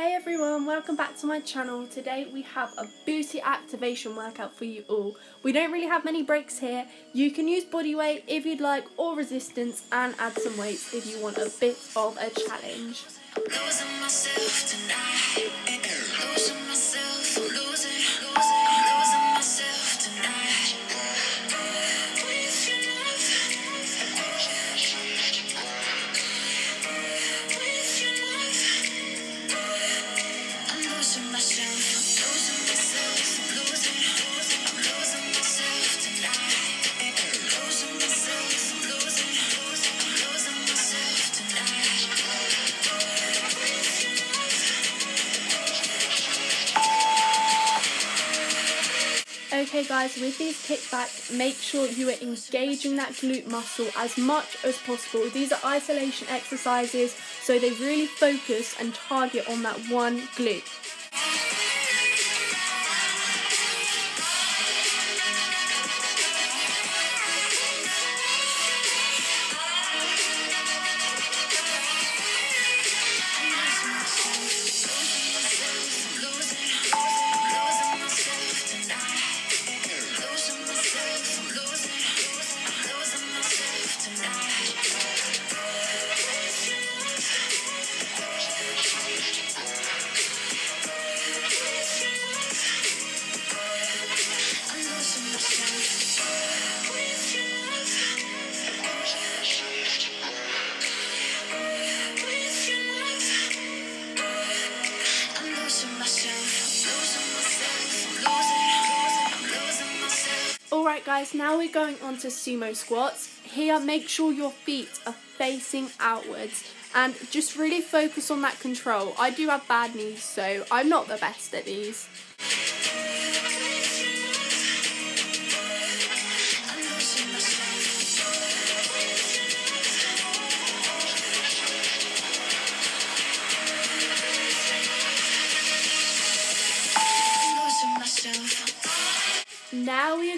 Hey everyone, welcome back to my channel. Today we have a booty activation workout for you all. We don't really have many breaks here. You can use body weight if you'd like or resistance and add some weights if you want a bit of a challenge. Okay guys, with these kickbacks, make sure you are engaging that glute muscle as much as possible. These are isolation exercises, so they really focus and target on that one glute. Alright guys, now we're going on to sumo squats. Here, make sure your feet are facing outwards and just really focus on that control. I do have bad knees, so I'm not the best at these.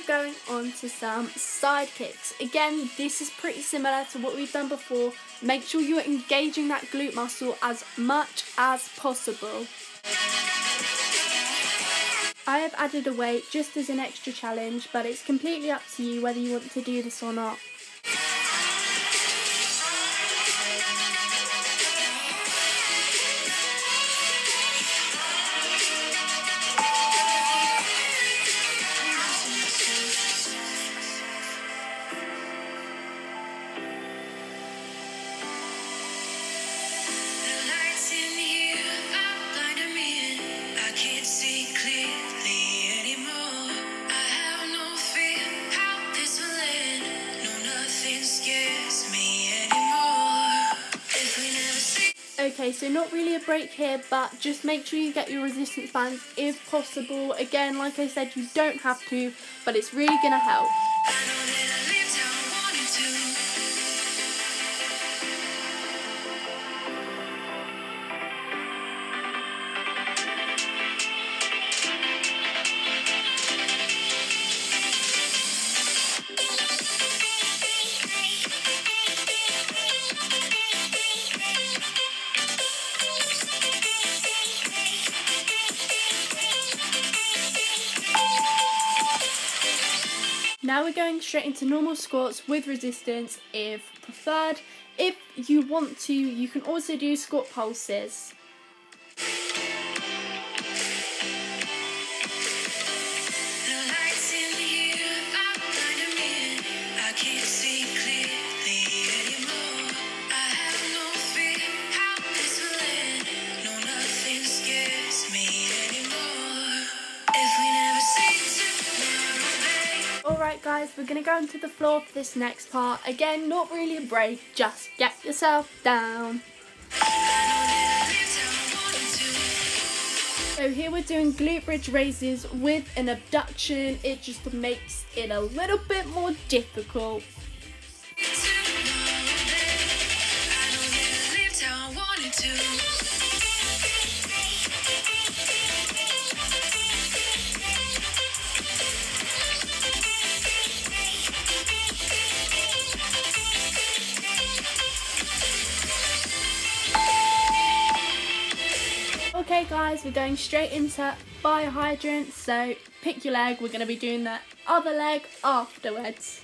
Going on to some side kicks. Again, this is pretty similar to what we've done before. Make sure you are engaging that glute muscle as much as possible. I have added a weight just as an extra challenge, but it's completely up to you whether you want to do this or not. Okay, so not really a break here, but just make sure you get your resistance bands if possible. Again, like I said, you don't have to, but it's really going to help. Now we're going straight into normal squats with resistance if preferred. If you want to, you can also do squat pulses. guys, we're going to go into the floor for this next part. Again, not really a break, just get yourself down. So here we're doing glute bridge raises with an abduction. It just makes it a little bit more difficult. I Okay guys, we're going straight into fire hydrant, so pick your leg, we're going to be doing the other leg afterwards.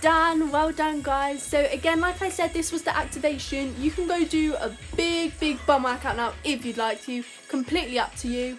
Done. Well done guys. So again like i said this was the activation. You can go do a big big bum workout now if you'd like to. Completely up to you